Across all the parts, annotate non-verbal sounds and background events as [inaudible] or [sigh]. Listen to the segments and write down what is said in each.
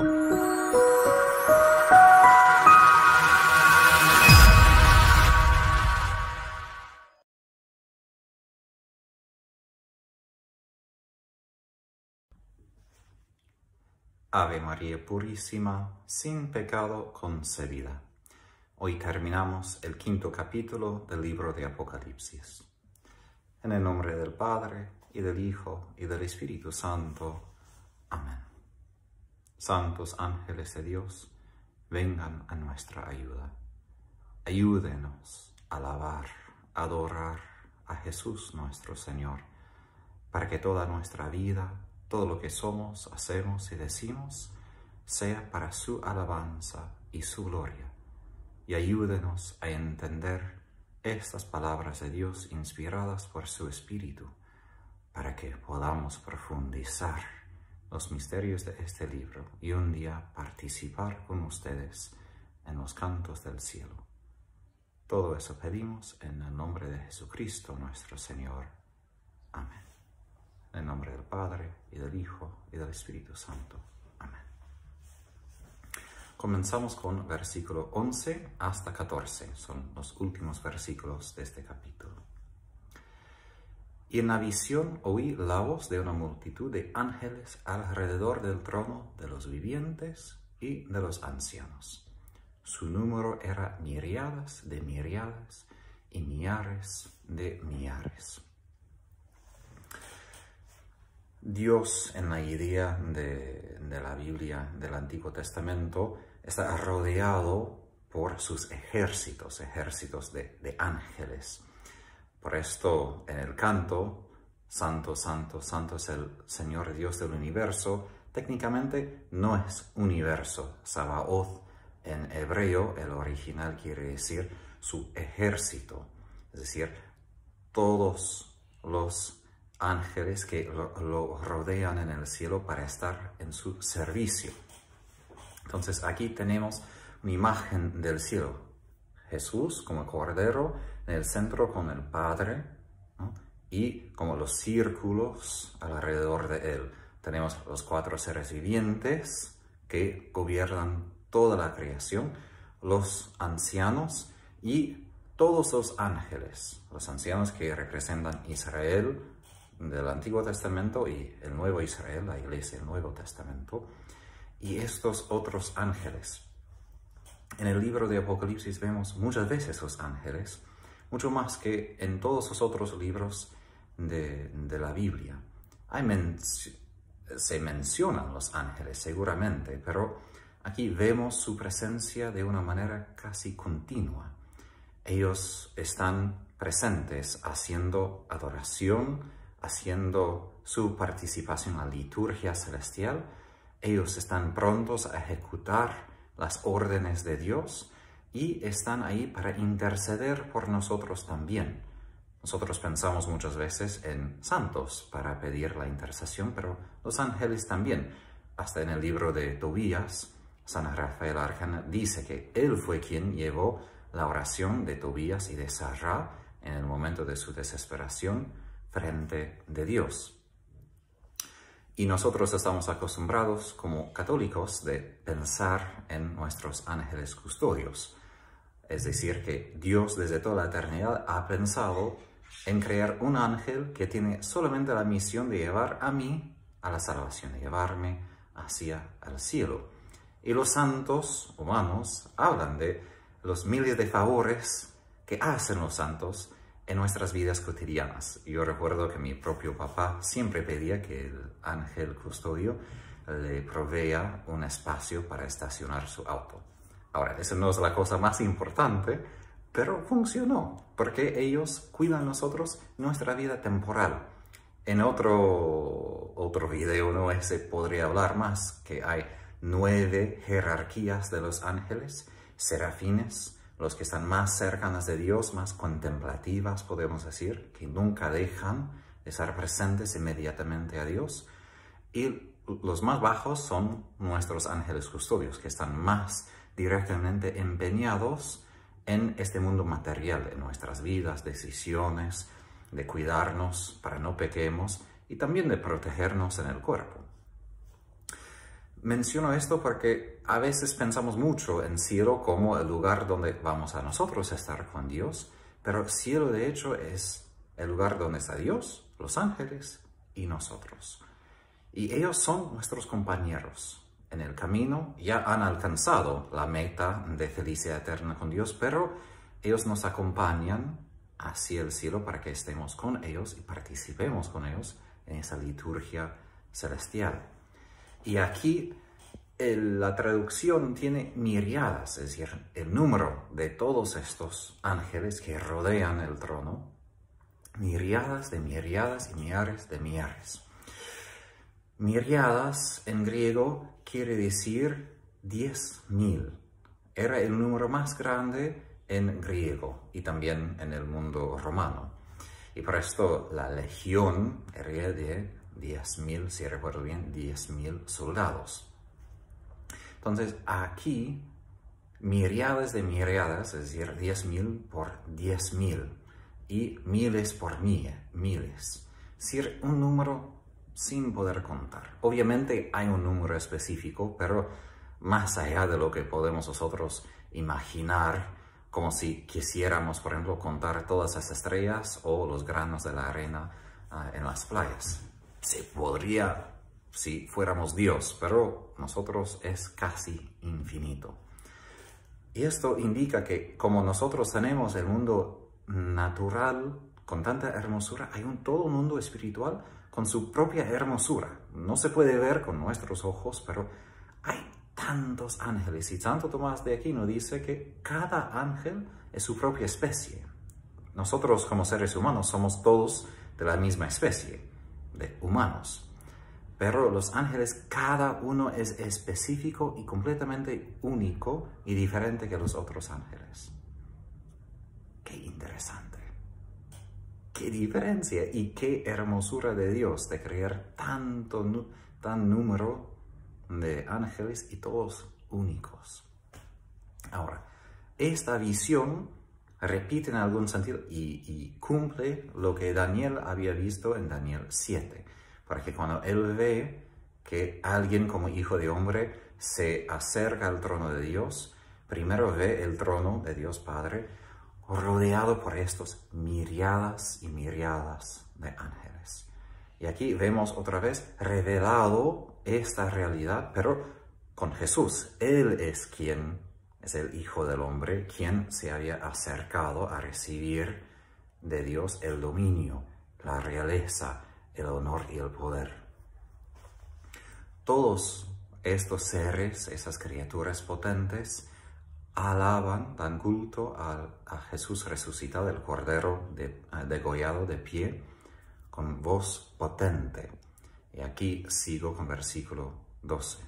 Ave María Purísima, sin pecado concebida. Hoy terminamos el quinto capítulo del libro de Apocalipsis. En el nombre del Padre, y del Hijo, y del Espíritu Santo. Amén. Santos ángeles de Dios, vengan a nuestra ayuda. Ayúdenos a alabar, adorar a Jesús nuestro Señor, para que toda nuestra vida todo lo que somos, hacemos y decimos sea para su alabanza y su gloria. Y ayúdenos a entender estas palabras de Dios inspiradas por su Espíritu, para que podamos profundizar los misterios de este libro y un día participar con ustedes en los cantos del cielo. Todo eso pedimos en el nombre de Jesucristo nuestro Señor. Amén. En el nombre del Padre, y del Hijo, y del Espíritu Santo. Amén. Comenzamos con versículo 11 hasta 14. Son los últimos versículos de este capítulo. Y en la visión oí la voz de una multitud de ángeles alrededor del trono de los vivientes y de los ancianos. Su número era miriadas de miriadas y millares de millares Dios en la idea de, la Biblia del Antiguo Testamento está rodeado por sus ejércitos, ejércitos de, de ángeles. Por esto en el canto, Santo, Santo, Santo es el Señor Dios del universo, técnicamente no es universo. Sabaoth en hebreo, el original quiere decir su ejército, es decir, todos los ángeles que lo, rodean en el cielo para estar en su servicio. Entonces aquí tenemos una imagen del cielo. Jesús como cordero en el centro con el Padre y como los círculos alrededor de él. Tenemos los cuatro seres vivientes que gobiernan toda la creación, los ancianos y todos los ángeles, los ancianos que representan Israel, del Antiguo Testamento y el Nuevo Israel, la iglesia del Nuevo Testamento, y estos otros ángeles. En el libro de Apocalipsis vemos muchas veces los ángeles, mucho más que en todos los otros libros de, la Biblia. se mencionan los ángeles seguramente, pero aquí vemos su presencia de una manera casi continua. Ellos están presentes haciendo adoración, haciendo su participación en la liturgia celestial, ellos están prontos a ejecutar las órdenes de Dios y están ahí para interceder por nosotros también. Nosotros pensamos muchas veces en santos para pedir la intercesión, pero los ángeles también. Hasta en el libro de Tobías, San Rafael Arcana dice que él fue quien llevó la oración de Tobías y de Sarra en el momento de su desesperación frente de Dios. Y nosotros estamos acostumbrados como católicos de pensar en nuestros ángeles custodios. Es decir, que Dios desde toda la eternidad ha pensado en crear un ángel que tiene solamente la misión de llevar a mí a la salvación, de llevarme hacia el cielo. Y los santos humanos hablan de los miles de favores que hacen los santos en nuestras vidas cotidianas. Yo recuerdo que mi propio papá siempre pedía que el ángel custodio le provea un espacio para estacionar su auto. Ahora, eso no es la cosa más importante, pero funcionó, porque ellos cuidan nosotros nuestra vida temporal. En otro, otro video no se podría hablar más, que hay nueve jerarquías de los ángeles, serafines, los que están más cercanas de Dios, más contemplativas, podemos decir, que nunca dejan de estar presentes inmediatamente a Dios. Y los más bajos son nuestros ángeles custodios, que están más directamente empeñados en este mundo material, en nuestras vidas, decisiones, de cuidarnos para no pequemos y también de protegernos en el cuerpo. menciono esto porque a veces pensamos mucho en cielo como el lugar donde vamos a nosotros estar con Dios, pero cielo de hecho es el lugar donde está Dios, los ángeles y nosotros. Y ellos son nuestros compañeros en el camino, ya han alcanzado la meta de felicidad eterna con Dios, pero ellos nos acompañan hacia el cielo para que estemos con ellos y participemos con ellos en esa liturgia celestial. Y aquí la traducción tiene miriadas, es decir, el número de todos estos ángeles que rodean el trono, miriadas de miriadas y millares de millares. Miriadas en griego quiere decir diez mil. Era el número más grande en griego y también en el mundo romano. Y por esto la legión era de 10.000, si recuerdo bien, 10.000 soldados. Entonces aquí, miriadas de miriadas, es decir, 10.000 por 10.000 y miles por miles. Es decir, un número sin poder contar. Obviamente hay un número específico, pero más allá de lo que podemos nosotros imaginar, como si quisiéramos, por ejemplo, contar todas las estrellas o los granos de la arena ah, en las playas. Se podría si fuéramos Dios, pero nosotros es casi infinito. Y esto indica que como nosotros tenemos el mundo natural con tanta hermosura, hay un todo un mundo espiritual con su propia hermosura. No se puede ver con nuestros ojos, pero hay tantos ángeles. Y Santo Tomás de Aquino dice que cada ángel es su propia especie. Nosotros como seres humanos somos todos de la misma especie, de humanos. Pero los ángeles, cada uno es específico y completamente único y diferente que los otros ángeles. Qué interesante. Qué diferencia y qué hermosura de Dios de crear tanto, tan número de ángeles y todos únicos. Ahora, esta visión repite en algún sentido y, cumple lo que Daniel había visto en Daniel 7, porque cuando él ve que alguien como hijo de hombre se acerca al trono de Dios, primero ve el trono de Dios Padre rodeado por estos miriadas y miriadas de ángeles. Y aquí vemos otra vez revelado esta realidad, pero con Jesús. Él es quien es el Hijo del Hombre, quien se había acercado a recibir de Dios el dominio, la realeza, el honor y el poder. Todos estos seres, esas criaturas potentes, alaban, dan culto a, Jesús resucitado, el Cordero degollado de pie, con voz potente. Y aquí sigo con versículo 12.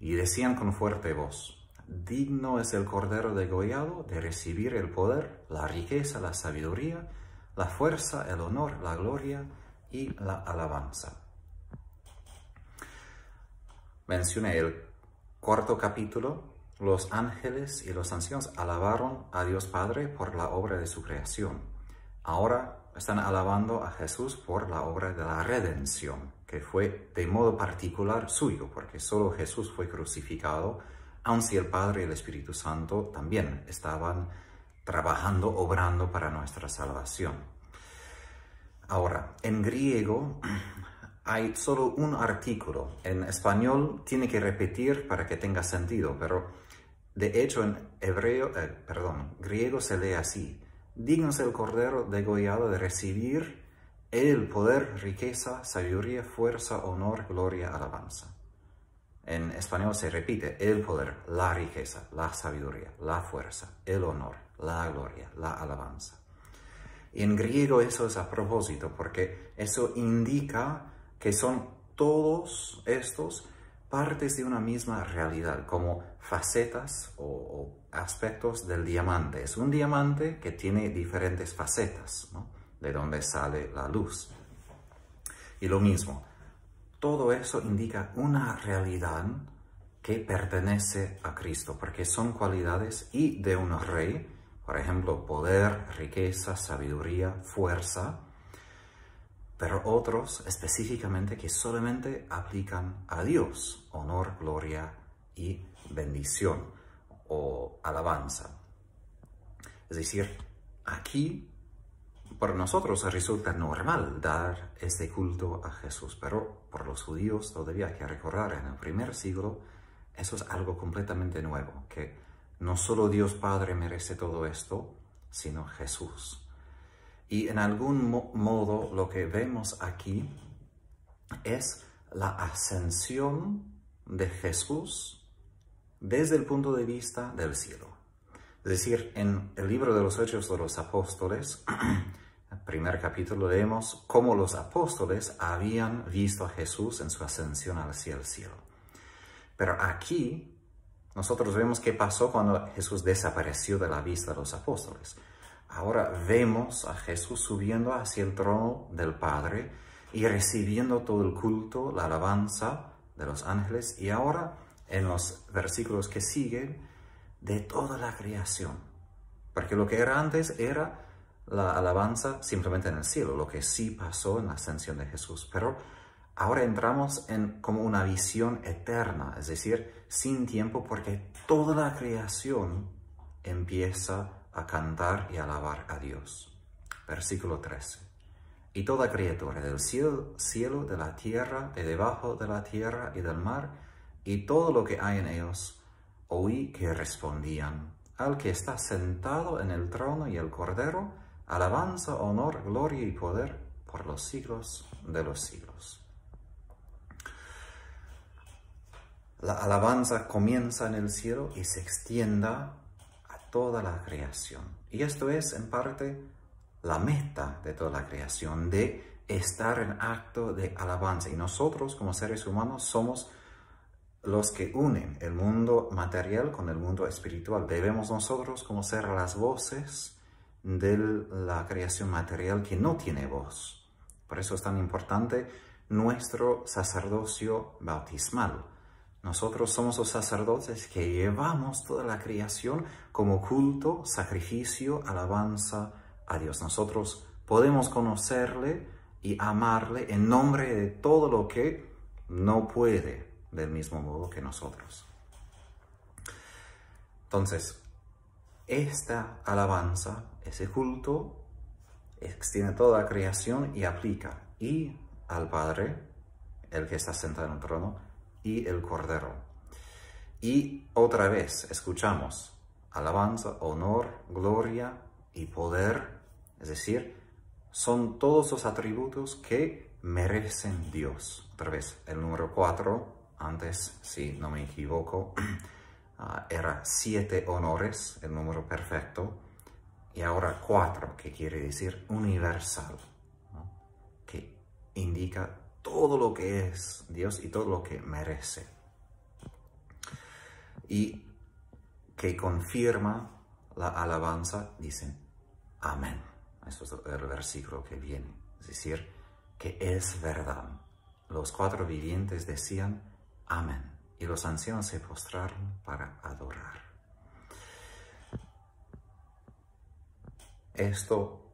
Y decían con fuerte voz, digno es el Cordero degollado de recibir el poder, la riqueza, la sabiduría, la fuerza, el honor, la gloria y la alabanza. Mencioné el cuarto capítulo, los ángeles y los ancianos alabaron a Dios Padre por la obra de su creación. Ahora están alabando a Jesús por la obra de la redención, que fue de modo particular suyo, porque solo Jesús fue crucificado, aun si el Padre y el Espíritu Santo también estaban trabajando, obrando para nuestra salvación. Ahora, en griego [clears throat] hay solo un artículo. En español tiene que repetir para que tenga sentido, pero de hecho en hebreo, eh, perdón, griego se lee así digno el Cordero degollado de recibir el poder, riqueza, sabiduría, fuerza, honor, gloria, alabanza. En español se repite el poder, la riqueza, la sabiduría, la fuerza, el honor, la gloria, la alabanza. Y en griego eso es a propósito porque eso indica que son todos estos partes de una misma realidad, como facetas o, aspectos del diamante. Es un diamante que tiene diferentes facetas, de donde sale la luz. Y lo mismo, todo eso indica una realidad que pertenece a Cristo, porque son cualidades y de un rey, por ejemplo, poder, riqueza, sabiduría, fuerza, pero otros específicamente que solamente aplican a Dios honor, gloria y bendición o alabanza. Es decir, aquí para nosotros resulta normal dar este culto a Jesús, pero por los judíos todavía hay que recordar en el primer siglo eso es algo completamente nuevo, que no solo Dios Padre merece todo esto, sino Jesús. Y en algún modo lo que vemos aquí es la ascensión de Jesús desde el punto de vista del cielo. Es decir, en el libro de los Hechos de los Apóstoles, el [clears throat] primer capítulo, leemos cómo los apóstoles habían visto a Jesús en su ascensión hacia el cielo. Pero aquí nosotros vemos qué pasó cuando Jesús desapareció de la vista de los apóstoles. Ahora vemos a Jesús subiendo hacia el trono del Padre y recibiendo todo el culto, la alabanza de los ángeles y ahora en los versículos que siguen de toda la creación. Porque lo que era antes era la alabanza simplemente en el cielo, lo que sí pasó en la ascensión de Jesús. Pero ahora entramos en como una visión eterna, es decir, sin tiempo, porque toda la creación empieza a cantar y alabar a Dios. Versículo 13. Y toda criatura del cielo, cielo, de la tierra, de debajo de la tierra y del mar, y todo lo que hay en ellos, oí que respondían, al que está sentado en el trono y el cordero, alabanza, honor, gloria y poder por los siglos de los siglos. La alabanza comienza en el cielo y se extienda toda la creación. Y esto es en parte la meta de toda la creación, de estar en acto de alabanza. Y nosotros como seres humanos somos los que unen el mundo material con el mundo espiritual. Debemos nosotros como ser las voces de la creación material que no tiene voz. Por eso es tan importante nuestro sacerdocio bautismal nosotros somos los sacerdotes que llevamos toda la creación como culto, sacrificio, alabanza a Dios. Nosotros podemos conocerle y amarle en nombre de todo lo que no puede del mismo modo que nosotros. Entonces, esta alabanza, ese culto, extiende toda la creación y aplica y al Padre, el que está sentado en el trono, y el Cordero. Y otra vez escuchamos alabanza, honor, gloria y poder, es decir, son todos los atributos que merecen Dios. Otra vez, el número cuatro, antes, si no me equivoco, [clears throat] ah, era siete honores, el número perfecto, y ahora cuatro, que quiere decir universal, que indica todo lo que es Dios y todo lo que merece. Y que confirma la alabanza, dicen, amén. Eso es el versículo que viene. Es decir, que es verdad. Los cuatro vivientes decían, amén. Y los ancianos se postraron para adorar. Esto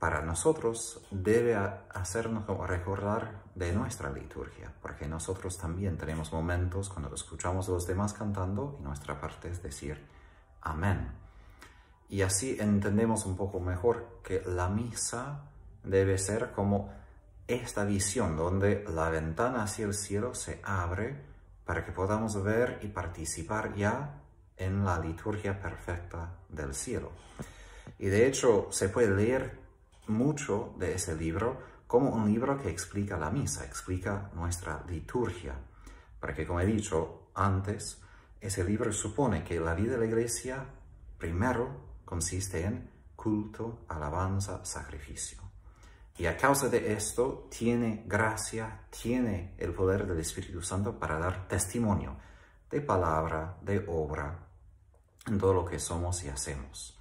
para nosotros debe hacernos recordar de nuestra liturgia, porque nosotros también tenemos momentos cuando escuchamos a los demás cantando y nuestra parte es decir amén. Y así entendemos un poco mejor que la misa debe ser como esta visión donde la ventana hacia el cielo se abre para que podamos ver y participar ya en la liturgia perfecta del cielo. Y de hecho se puede leer mucho de ese libro como un libro que explica la misa, explica nuestra liturgia. Porque como he dicho antes, ese libro supone que la vida de la iglesia primero consiste en culto, alabanza, sacrificio. Y a causa de esto tiene gracia, tiene el poder del Espíritu Santo para dar testimonio de palabra, de obra, en todo lo que somos y hacemos.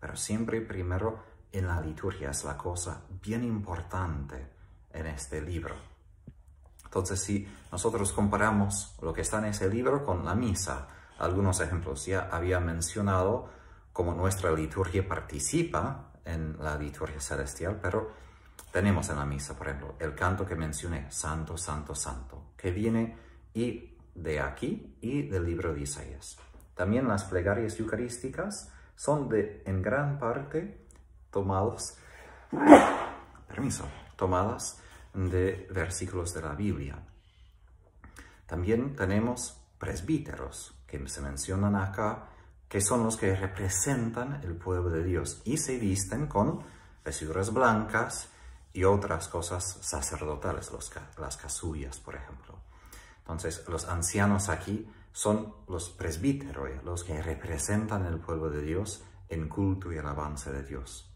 Pero siempre primero en la liturgia es la cosa bien importante en este libro. Entonces, si nosotros comparamos lo que está en ese libro con la misa, algunos ejemplos ya había mencionado cómo nuestra liturgia participa en la liturgia celestial, pero tenemos en la misa, por ejemplo, el canto que mencioné, Santo, Santo, Santo, que viene y de aquí y del libro de Isaías. También las plegarias eucarísticas son de, en gran parte tomados, permiso, tomadas de versículos de la Biblia. También tenemos presbíteros, que se mencionan acá, que son los que representan el pueblo de Dios y se visten con vestiduras blancas y otras cosas sacerdotales, las casullas, por ejemplo. Entonces, los ancianos aquí son los presbíteros, los que representan el pueblo de Dios en culto y alabanza de Dios.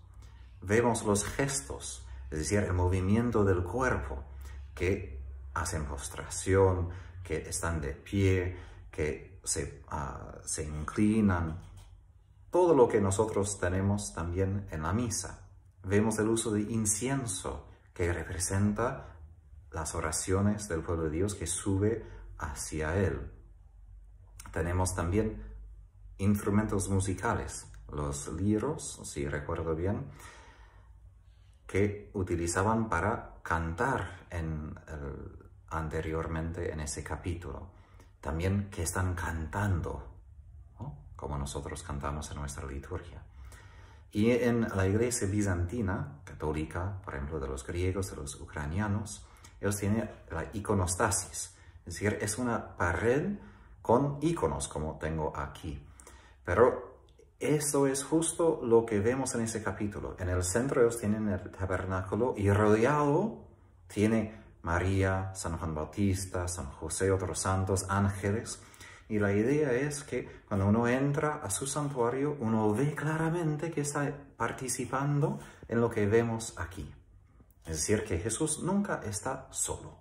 Vemos los gestos, es decir, el movimiento del cuerpo, que hacen postración, que están de pie, que se, ah, se inclinan. Todo lo que nosotros tenemos también en la misa. Vemos el uso de incienso, que representa las oraciones del pueblo de Dios que sube hacia Él. Tenemos también instrumentos musicales, los liros, si recuerdo bien, utilizaban para cantar en anteriormente en ese capítulo. También que están cantando, como nosotros cantamos en nuestra liturgia. Y en la iglesia bizantina, católica, por ejemplo, de los griegos, de los ucranianos, ellos tienen la iconostasis, es decir, es una pared con iconos como tengo aquí. Pero eso es justo lo que vemos en ese capítulo. En el centro ellos tienen el tabernáculo y rodeado tiene María, San Juan Bautista, San José, otros santos, ángeles. Y la idea es que cuando uno entra a su santuario, uno ve claramente que está participando en lo que vemos aquí. Es decir, que Jesús nunca está solo.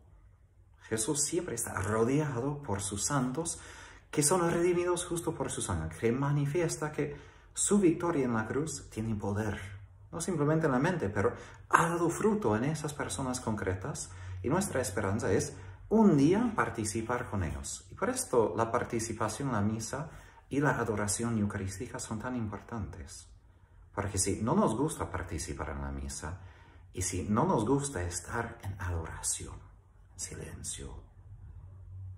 Jesús siempre está rodeado por sus santos que son redimidos justo por su sangre, manifiesta que su victoria en la cruz tiene poder, no simplemente en la mente, pero ha dado fruto en esas personas concretas y nuestra esperanza es un día participar con ellos. Y por esto la participación en la misa y la adoración eucarística son tan importantes. Porque si no nos gusta participar en la misa, y si no nos gusta estar en adoración, en silencio,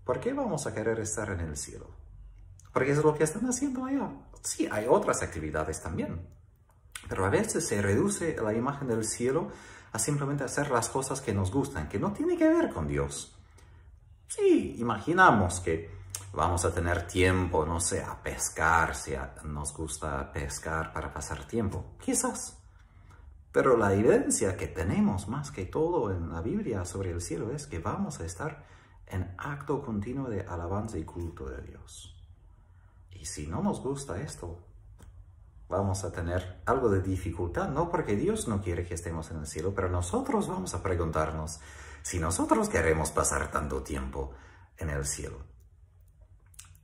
¿por qué vamos a querer estar en el cielo? Porque es lo que están haciendo allá. Sí, hay otras actividades también. Pero a veces se reduce la imagen del cielo a simplemente hacer las cosas que nos gustan, que no tiene que ver con Dios. Sí, imaginamos que vamos a tener tiempo, no sé, a pescar, si nos gusta pescar para pasar tiempo. Quizás. Pero la evidencia que tenemos más que todo en la Biblia sobre el cielo es que vamos a estar en acto continuo de alabanza y culto de Dios. Y si no nos gusta esto, vamos a tener algo de dificultad, no porque Dios no quiere que estemos en el cielo, pero nosotros vamos a preguntarnos si nosotros queremos pasar tanto tiempo en el cielo.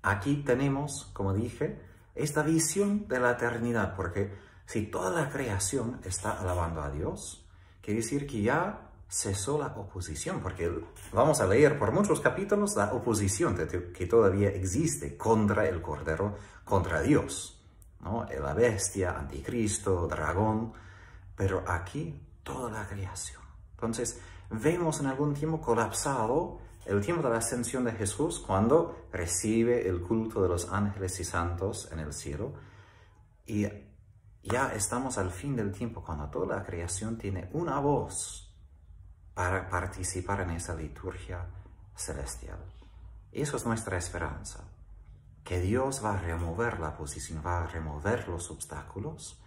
Aquí tenemos, como dije, esta visión de la eternidad, porque si toda la creación está alabando a Dios, quiere decir que ya cesó la oposición, porque vamos a leer por muchos capítulos la oposición que todavía existe contra el Cordero, contra Dios, ¿no? la bestia, anticristo, dragón, pero aquí toda la creación. Entonces, vemos en algún tiempo colapsado el tiempo de la ascensión de Jesús cuando recibe el culto de los ángeles y santos en el cielo y ya estamos al fin del tiempo cuando toda la creación tiene una voz para participar en esa liturgia celestial. Eso es nuestra esperanza, que Dios va a remover la posición, va a remover los obstáculos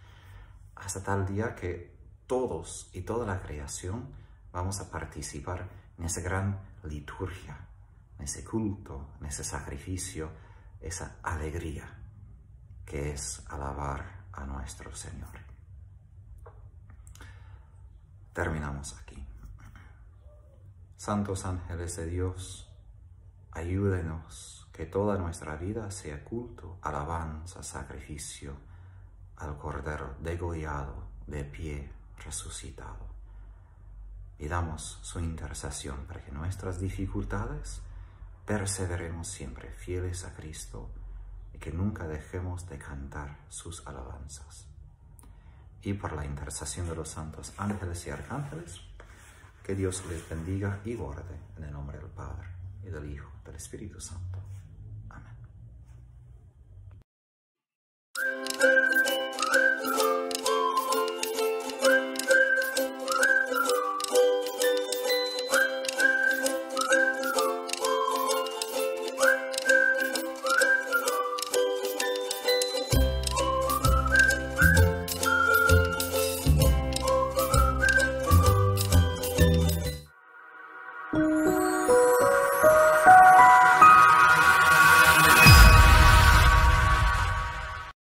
hasta tal día que todos y toda la creación vamos a participar en esa gran liturgia, en ese culto, en ese sacrificio, esa alegría que es alabar a nuestro Señor. Terminamos aquí. Santos ángeles de Dios, ayúdenos que toda nuestra vida sea culto, alabanza, sacrificio al Cordero degollado, de pie, resucitado. Pidamos su intercesión para que nuestras dificultades perseveremos siempre fieles a Cristo que nunca dejemos de cantar sus alabanzas. y por la intercesión de los santos ángeles y arcángeles, que Dios les bendiga y guarde en el nombre del Padre, y del Hijo, del Espíritu Santo.